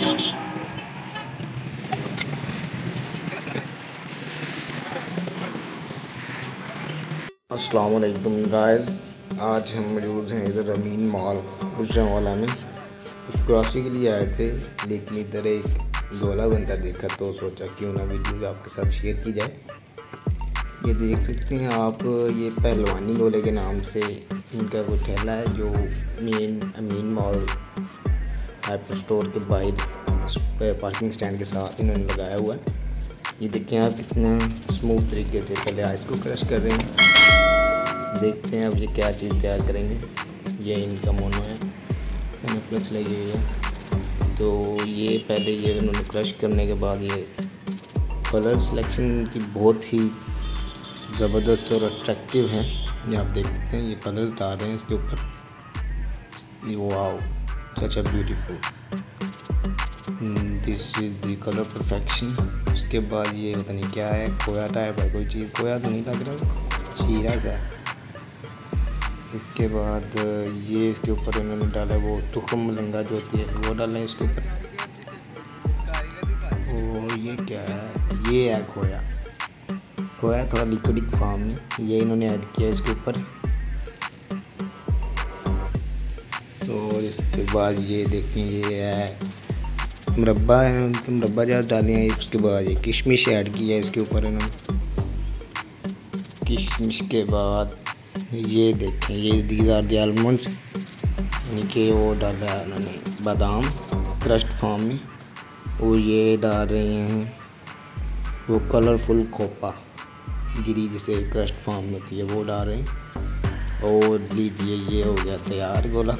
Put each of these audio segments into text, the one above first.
अस्सलाम वालेकुम गाइस, आज हम मौजूद हैं इधर अमीन मॉल वाला में कुछ क्रॉसिंग के लिए आए थे, लेकिन इधर एक गोला बनता देखा तो सोचा क्यों ना वीडियो आपके साथ शेयर की जाए। ये देख सकते हैं आप, ये पहलवानी गोले के नाम से इनका वो ठेला है, जो main Amin mall hyper store के बाहर पार्किंग स्टैंड के साथ इन्होंने लगाया हुआ है। ये देखें आप कितना स्मूथ तरीके से पहले आइस को क्रश कर रहे हैं। देखते हैं अब ये क्या चीज़ तैयार करेंगे। ये इनका मोनो है। मैंने प्लस लगी हुई है। तो ये पहले ये उन्होंने क्रश करने के बाद ये कलर सिलेक्शन की बहुत ही ज़बरदस्त और अट्रैक्टिव है। ये आप देख सकते हैं, ये कलर्स डाल रहे हैं इसके ऊपर। वाह such a beautiful this is the colour perfection उसके बाद ये पता नहीं क्या है, खोया टाइप है, कोई चीज़ खोया तो नहीं लग रहा? शीरा सा इसके बाद, ये इसके ऊपर इन्होंने डाला है वो तुखम मलंगा जो होती है, वो डाला है इसके ऊपर। और ये क्या है? ये है खोया। खोया थोड़ा लिक्विड फॉर्म में ये इन्होंने ऐड किया इसके ऊपर। तो इसके बाद ये देखें ये है। मुरब्बा है, उनके मुरब्बा ज़्यादा डाले हैं। उसके बाद ये किशमिश ऐड किया है इसके ऊपर इन्होंने। किशमिश के बाद ये देखें, ये दीदार दी आलमंड कि वो डाला है उन्होंने बादाम क्रस्ट फॉर्म में। और ये डाल रहे हैं, वो कलरफुल खोपा, गिरी जिसे क्रस्ट फॉर्म में होती है, वो डाल रहे हैं। और लीजिए, ये हो गया तैयार गोला।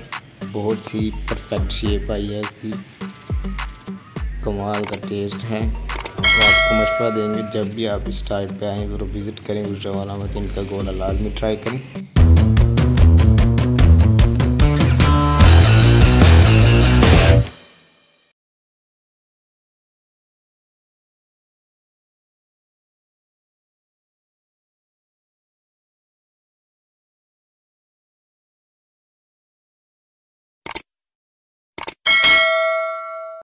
बहुत ही परफेक्ट शेप आई है इसकी। कमाल का टेस्ट है। तो आपको मशवरा देंगे, जब भी आप इस टाइप पे आएँ और विज़िट करें गुजरा वाला में तो इनका गोला लाजमी ट्राई करें।